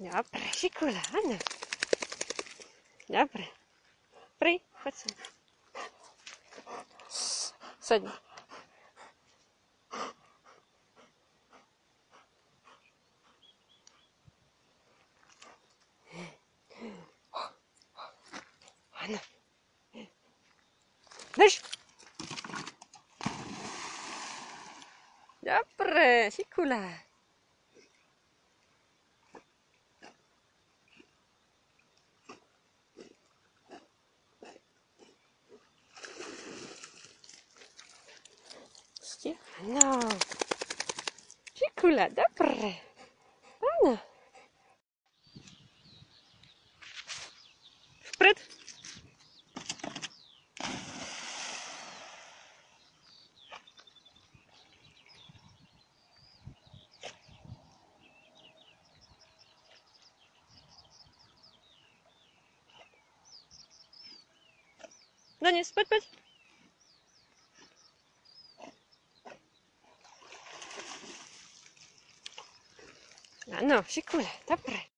Добре, Шикуля, Анна. Добре. При, chodź. Садь. Анна. Знаешь? Добре, Patrzcie. No. Cikula, dobre. Pana. Wpryt. No nie, spać, spać. А ну, Шикуля, добре.